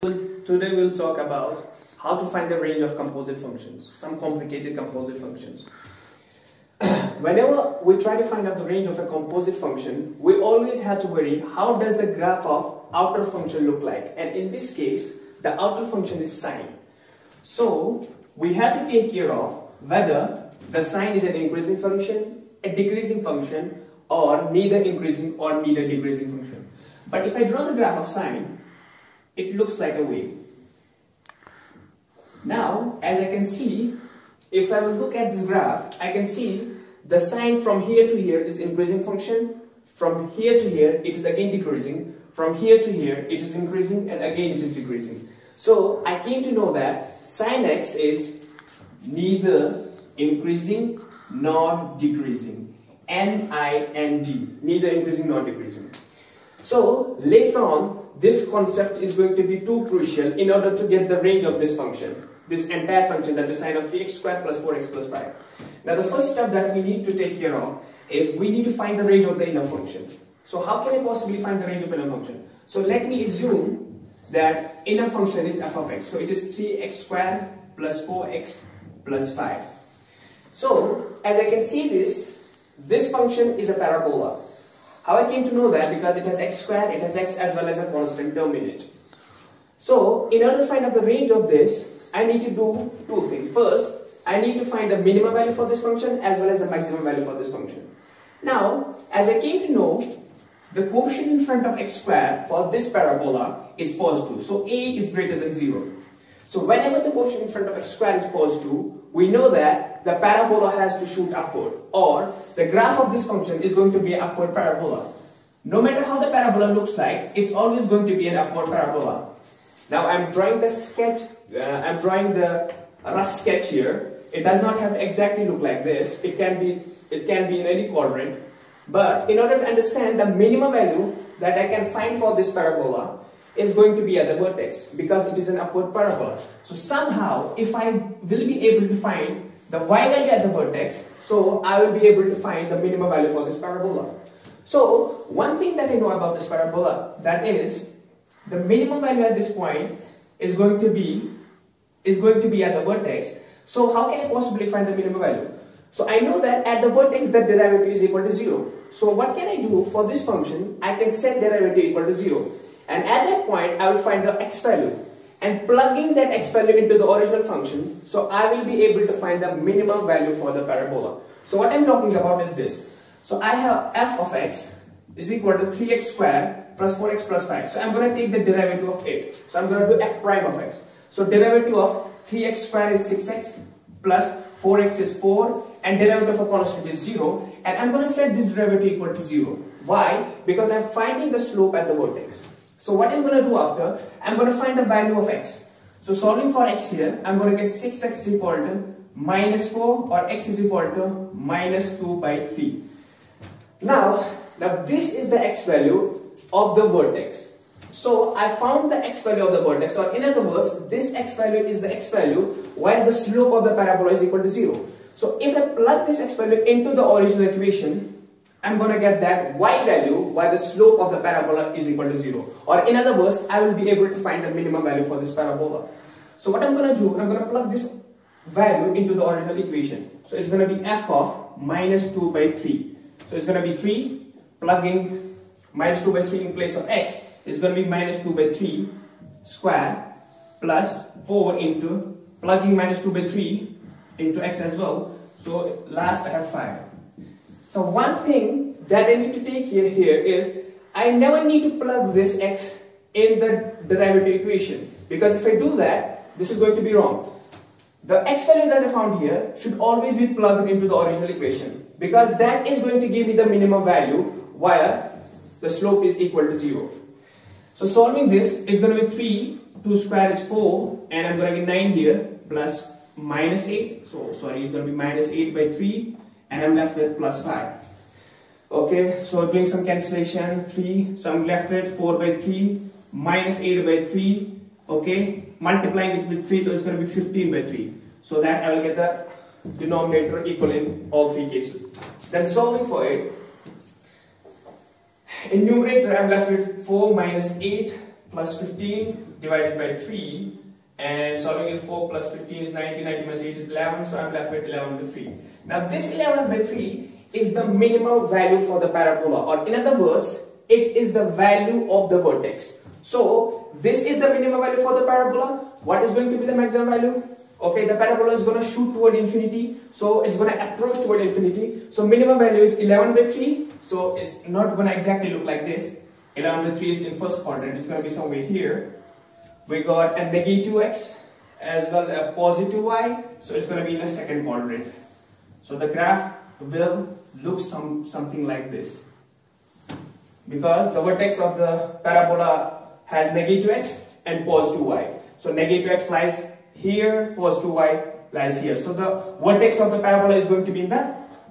Today we'll talk about how to find the range of composite functions, some complicated composite functions. Whenever we try to find out the range of a composite function, we always have to worry how does the graph of outer function look like and in this case the outer function is sine. So we have to take care of whether the sine is an increasing function, a decreasing function or neither increasing or neither decreasing function. But if I draw the graph of sine, it looks like a wave. Now, as I can see, if I will look at this graph, I can see the sine from here to here is increasing function, from here to here it is again decreasing, from here to here it is increasing and again it is decreasing. So I came to know that sine x is neither increasing nor decreasing. N-I-N-D, neither increasing nor decreasing. So later on, this concept is going to be too crucial in order to get the range of this function, this entire function that is sine of 3x squared plus 4x plus 5. Now the first step that we need to take care of is we need to find the range of the inner function. So how can I possibly find the range of inner function? So let me assume that inner function is f of x. So it is 3x squared plus 4x plus 5. So as I can see this, this function is a parabola. How I came to know that? Because it has x squared, it has x as well as a constant term in it. So, in order to find out the range of this, I need to do two things. First, I need to find the minimum value for this function as well as the maximum value for this function. Now, as I came to know, the quotient in front of x squared for this parabola is positive. So, a is greater than 0. So, whenever the quotient in front of x squared is positive, we know that the parabola has to shoot upward or the graph of this function is going to be an upward parabola. No matter how the parabola looks like, it's always going to be an upward parabola. Now I'm drawing the sketch, uh, I'm drawing the rough sketch here. It does not have to exactly look like this. It can be, it can be in any quadrant. But in order to understand the minimum value that I can find for this parabola, is going to be at the vertex because it is an upward parabola. So somehow, if I will be able to find the y value at the vertex, so I will be able to find the minimum value for this parabola. So one thing that I know about this parabola, that is the minimum value at this point is going to be is going to be at the vertex. So how can I possibly find the minimum value? So I know that at the vertex that derivative is equal to 0. So what can I do for this function? I can set derivative equal to 0. And at that point, I will find the x value and plugging that value into the original function, so I will be able to find the minimum value for the parabola. So what I'm talking about is this. So I have f of x is equal to 3x squared plus 4x plus 5. So I'm going to take the derivative of it. So I'm going to do f prime of x. So derivative of 3x squared is 6x plus 4x is 4 and derivative of a constant is 0 and I'm going to set this derivative equal to 0. Why? Because I'm finding the slope at the vertex. So what I'm going to do after, I'm going to find the value of x. So solving for x here, I'm going to get 6x is equal to minus 4 or x is equal to minus 2 by 3. Now, now this is the x value of the vertex. So I found the x value of the vertex or in other words, this x value is the x value where the slope of the parabola is equal to 0. So if I plug this x value into the original equation, I'm going to get that y value where the slope of the parabola is equal to 0. Or in other words, I will be able to find the minimum value for this parabola. So what I'm going to do, I'm going to plug this value into the original equation. So it's going to be f of minus 2 by 3. So it's going to be 3 plugging minus 2 by 3 in place of x is going to be minus 2 by 3 square plus 4 into plugging minus 2 by 3 into x as well. So last I have 5. So one thing that I need to take here, here is I never need to plug this x in the derivative equation because if I do that, this is going to be wrong. The x value that I found here should always be plugged into the original equation because that is going to give me the minimum value where the slope is equal to 0. So solving this is going to be 3, 2 square is 4 and I'm going to get 9 here plus minus 8. So sorry, it's going to be minus 8 by 3 and I'm left with plus 5. Okay, so doing some cancellation, 3, so I'm left with 4 by 3 minus 8 by 3, okay, multiplying it with 3, so it's going to be 15 by 3. So that I will get the denominator equal in all three cases. Then solving for it, in numerator I'm left with 4 minus 8 plus 15 divided by 3 and solving it 4 plus 15 is 90, 90 minus 8 is 11 so I'm left with 11 by 3. Now this 11 by 3 is the minimum value for the parabola or in other words it is the value of the vertex. So this is the minimum value for the parabola. What is going to be the maximum value? Okay, the parabola is going to shoot toward infinity. So it's going to approach toward infinity. So minimum value is 11 by 3. So it's not going to exactly look like this. 11 by 3 is in first quadrant. It's going to be somewhere here. We got a negative x as well a positive y. So it's going to be in the second quadrant. So the graph will look some something like this because the vertex of the parabola has negative x and positive y. So negative x lies here, positive y lies here. So the vertex of the parabola is going to be in the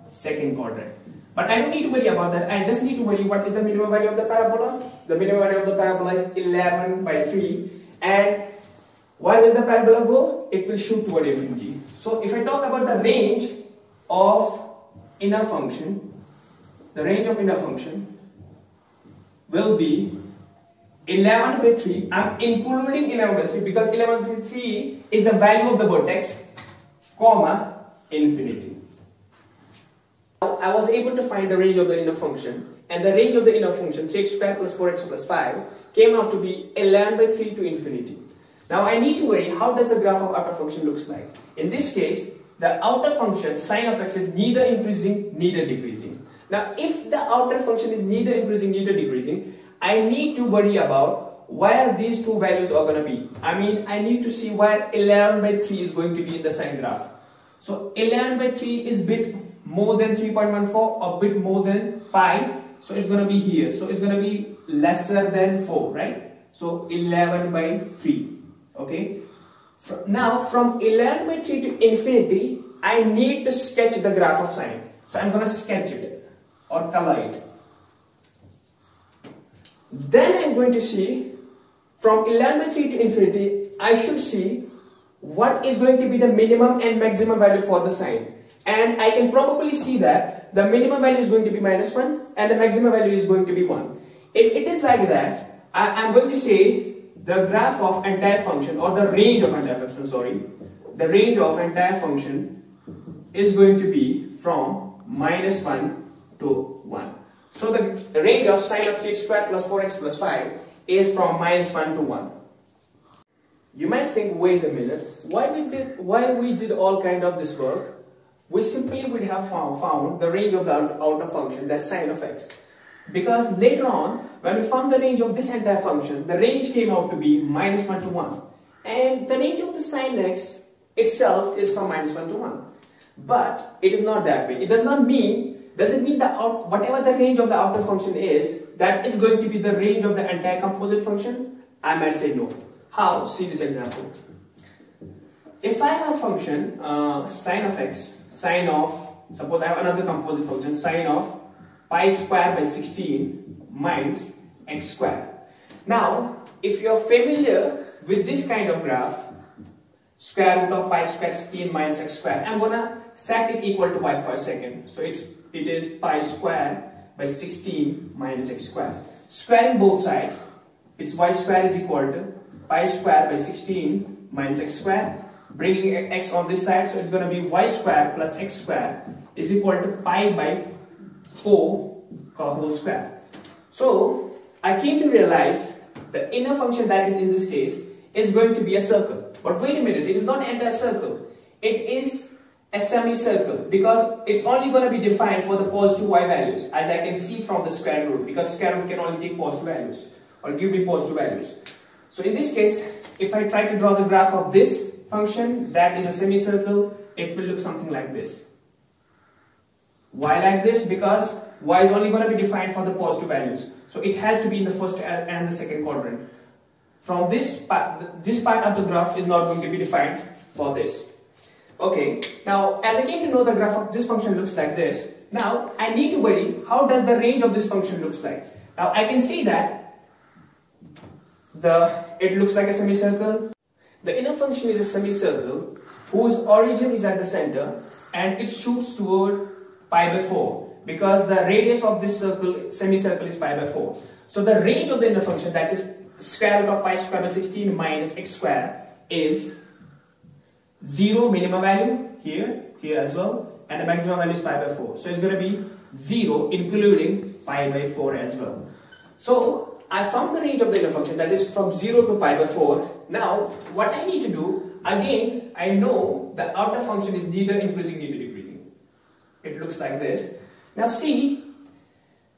second quadrant. But I don't need to worry about that. I just need to worry what is the minimum value of the parabola. The minimum value of the parabola is 11 by 3. And where will the parabola go? It will shoot toward infinity. So if I talk about the range of inner function, the range of inner function will be 11 by 3. I'm including 11 by 3 because 11 by 3 is the value of the vertex, comma, infinity. I was able to find the range of the inner function and the range of the inner function 3x squared plus 4x plus 5 came out to be 11 by 3 to infinity. Now I need to worry how does the graph of outer function looks like. In this case, the outer function sine of x is neither increasing neither decreasing. Now if the outer function is neither increasing neither decreasing, I need to worry about where these two values are going to be. I mean I need to see where 11 by 3 is going to be in the sine graph. So 11 by 3 is bit more than 3.14 or bit more than pi. So it's going to be here. So it's going to be lesser than 4, right? So 11 by 3. Okay. Now from 11 by 3 to infinity, I need to sketch the graph of sine. So I'm going to sketch it or color it. Then I'm going to see from 11 by 3 to infinity, I should see what is going to be the minimum and maximum value for the sine. And I can probably see that the minimum value is going to be minus 1 and the maximum value is going to be 1. If it is like that, I am going to say the graph of entire function or the range of entire function, sorry, the range of entire function is going to be from minus 1 to 1. So the range of sine of 3x squared plus 4x plus 5 is from minus 1 to 1. You might think, wait a minute, why we did, why we did all kind of this work? We simply would have found, found the range of the outer function, that sine of x. Because later on, when we found the range of this entire function, the range came out to be minus 1 to 1. And the range of the sine x itself is from minus 1 to 1. But it is not that way. It does not mean, does it mean that out, whatever the range of the outer function is, that is going to be the range of the entire composite function? I might say no. How? See this example. If I have a function uh, sine of x, sine of, suppose I have another composite function, sine of pi square by 16 minus x square. Now, if you're familiar with this kind of graph, square root of pi square 16 minus x square, I'm gonna set it equal to y for a second. So it's it is pi square by 16 minus x square. Squaring both sides, it's y square is equal to pi square by 16 minus x square bringing x on this side so it's going to be y square plus x square is equal to pi by 4 whole square. So I came to realize the inner function that is in this case is going to be a circle. But wait a minute it is not an entire circle. It is a semicircle because it's only going to be defined for the positive y values as I can see from the square root because square root can only take positive values or give me positive values. So in this case, if I try to draw the graph of this function, that is a semicircle, it will look something like this. Why like this? Because y is only going to be defined for the positive values. So it has to be in the first and the second quadrant. From this part, this part of the graph is not going to be defined for this. Okay, now as I came to know the graph of this function looks like this, now I need to worry how does the range of this function looks like. Now I can see that the it looks like a semicircle. The inner function is a semicircle whose origin is at the center and it shoots toward pi by 4 because the radius of this circle semicircle is pi by 4. So the range of the inner function that is square root of pi square by 16 minus x square is 0 minimum value here, here as well, and the maximum value is pi by 4. So it's going to be 0 including pi by 4 as well. So I found the range of the inner function that is from 0 to pi by 4. Now what I need to do, again I know the outer function is neither increasing neither decreasing. It looks like this. Now see,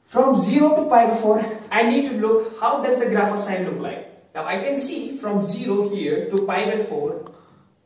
from 0 to pi by 4, I need to look how does the graph of sine look like. Now I can see from 0 here to pi by 4,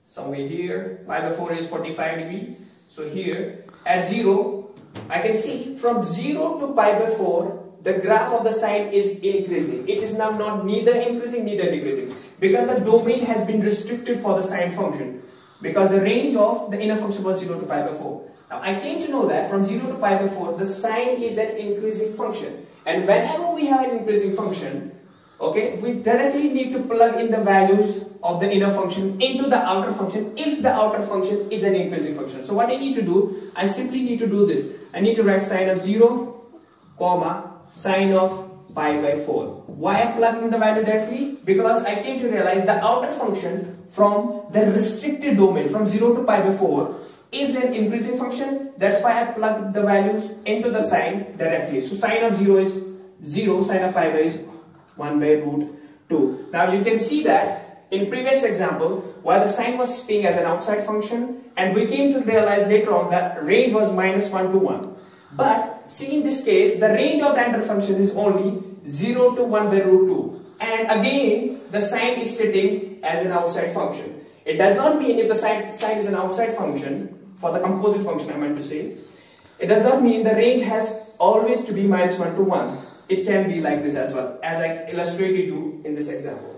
somewhere here, pi by 4 is 45 degree. So here, at 0, I can see from 0 to pi by 4, the graph of the sine is increasing. It is now not neither increasing neither decreasing because the domain has been restricted for the sine function because the range of the inner function was 0 to pi by 4. Now I came to know that from 0 to pi by 4 the sine is an increasing function and whenever we have an increasing function okay we directly need to plug in the values of the inner function into the outer function if the outer function is an increasing function. So what I need to do I simply need to do this. I need to write sine of 0 comma sine of pi by 4. Why I plug in the value directly? Because I came to realize the outer function from the restricted domain from 0 to pi by 4 is an increasing function. That's why I plugged the values into the sine directly. So sine of 0 is 0, sine of pi by is 1 by root 2. Now you can see that in previous example, while the sine was sitting as an outside function and we came to realize later on that range was minus 1 to 1. But see in this case, the range of the function is only 0 to 1 by root 2. And again, the sine is sitting as an outside function. It does not mean if the sine, sine is an outside function, for the composite function I meant to say, it does not mean the range has always to be minus 1 to 1. It can be like this as well, as I illustrated you in this example.